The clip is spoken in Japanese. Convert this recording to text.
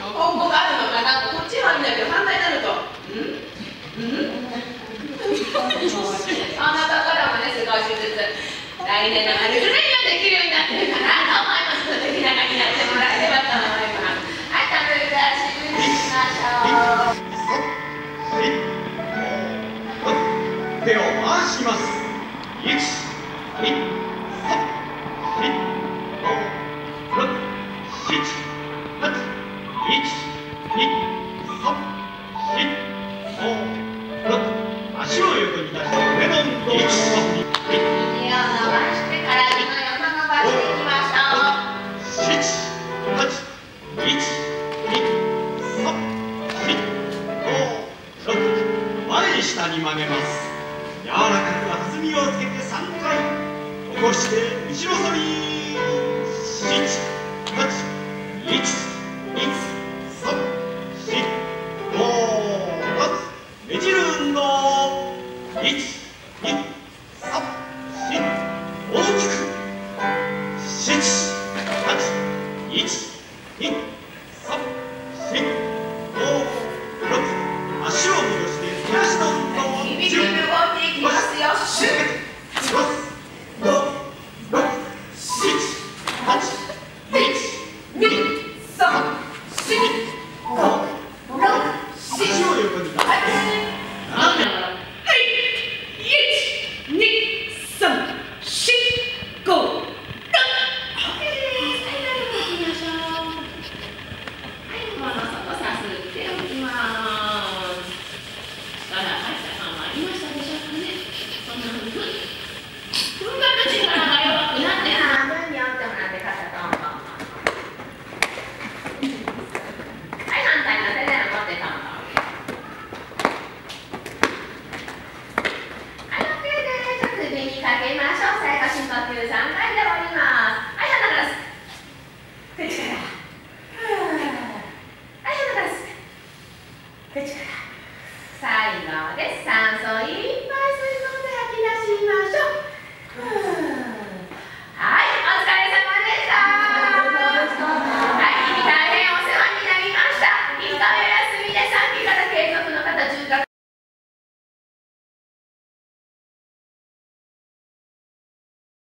今後があるのかな？こっちはあるんだけど反対になると「うん？うん?」あなたからもねすごい手術来年の春ぐらいはできるようになってるかなと思いますのでひながにやってもらえればと思いますはい食べるから終了しましょう手を回します1 2足を横に出して胸の運動一二肘を伸ばして体の横伸ばしてい。きましょう七八一二三四五六前下に曲げます柔らかく弾みをつけて3回起こして後ろ反り大きく4 5 6 7 8 1 2最後です。酸素いっぱい吸い込んで吐き出しましょ。う